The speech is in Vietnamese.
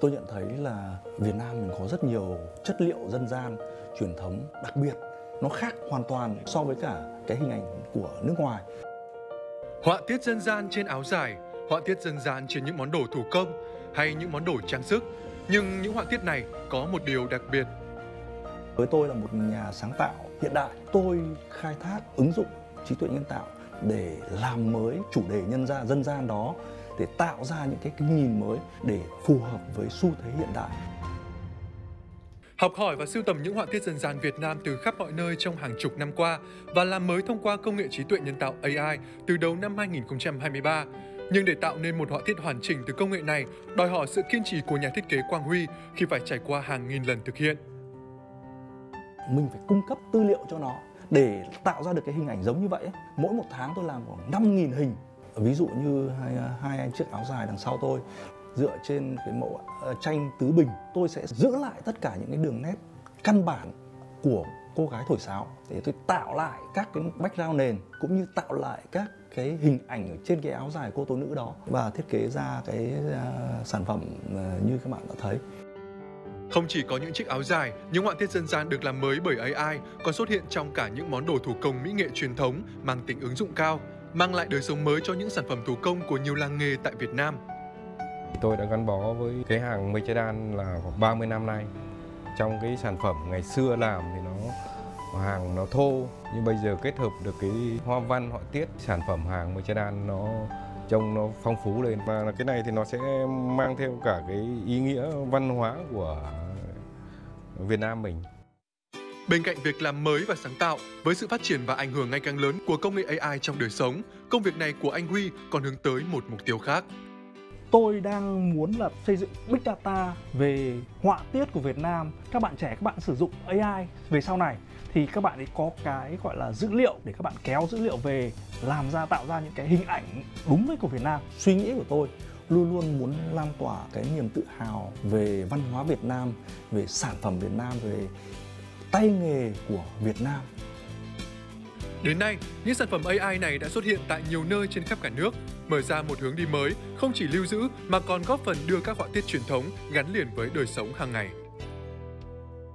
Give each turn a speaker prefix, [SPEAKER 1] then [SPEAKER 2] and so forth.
[SPEAKER 1] tôi nhận thấy là Việt Nam mình có rất nhiều chất liệu dân gian truyền thống đặc biệt. Nó khác hoàn toàn so với cả cái hình ảnh của nước ngoài.
[SPEAKER 2] Họa tiết dân gian trên áo dài họa tiết dân gian trên những món đồ thủ công hay những món đồ trang sức. Nhưng những họa tiết này có một điều đặc biệt.
[SPEAKER 1] Với tôi là một nhà sáng tạo hiện đại tôi khai thác ứng dụng trí tuệ nhân tạo để làm mới chủ đề nhân gian dân gian đó để tạo ra những cái, cái nhìn mới để phù hợp với xu thế hiện đại
[SPEAKER 2] học hỏi và sưu tầm những họa tiết dân gian Việt Nam từ khắp mọi nơi trong hàng chục năm qua và làm mới thông qua công nghệ trí tuệ nhân tạo AI từ đầu năm 2023. Nhưng để tạo nên một họa tiết hoàn chỉnh từ công nghệ này, đòi hỏi sự kiên trì của nhà thiết kế Quang Huy khi phải trải qua hàng nghìn lần thực hiện.
[SPEAKER 1] Mình phải cung cấp tư liệu cho nó để tạo ra được cái hình ảnh giống như vậy. Mỗi một tháng tôi làm khoảng 5.000 hình. Ví dụ như hai, hai chiếc áo dài đằng sau tôi dựa trên cái mẫu ờ, tranh tứ bình tôi sẽ giữ lại tất cả những cái đường nét căn bản của cô gái thổi sáo để tôi tạo lại các cái background nền cũng như tạo lại các cái hình ảnh ở trên cái áo dài cô tố nữ đó và thiết kế ra cái uh, sản phẩm uh, như các bạn đã thấy.
[SPEAKER 2] Không chỉ có những chiếc áo dài, những họa tiết dân gian được làm mới bởi AI còn xuất hiện trong cả những món đồ thủ công mỹ nghệ truyền thống mang tính ứng dụng cao, mang lại đời sống mới cho những sản phẩm thủ công của nhiều làng nghề tại Việt Nam.
[SPEAKER 3] Tôi đã gắn bó với cái hàng mây che đan là khoảng 30 năm nay. Trong cái sản phẩm ngày xưa làm thì nó hàng nó thô nhưng bây giờ kết hợp được cái hoa văn họa tiết sản phẩm hàng mây che đan nó trông nó phong phú lên và cái này thì nó sẽ mang theo cả cái ý nghĩa văn hóa của Việt Nam mình.
[SPEAKER 2] Bên cạnh việc làm mới và sáng tạo, với sự phát triển và ảnh hưởng ngày càng lớn của công nghệ AI trong đời sống, công việc này của anh Huy còn hướng tới một mục tiêu khác.
[SPEAKER 4] Tôi đang muốn là xây dựng big data về họa tiết của Việt Nam. Các bạn trẻ các bạn sử dụng AI về sau này thì các bạn ấy có cái gọi là dữ liệu để các bạn kéo dữ liệu về làm ra tạo ra những cái hình ảnh đúng với của Việt Nam.
[SPEAKER 1] Suy nghĩ của tôi luôn luôn muốn lan tỏa cái niềm tự hào về văn hóa Việt Nam về sản phẩm Việt Nam về tay nghề của Việt Nam
[SPEAKER 2] Đến nay, những sản phẩm AI này đã xuất hiện tại nhiều nơi trên khắp cả nước, mở ra một hướng đi mới, không chỉ lưu giữ mà còn góp phần đưa các họa tiết truyền thống gắn liền với đời sống hàng ngày.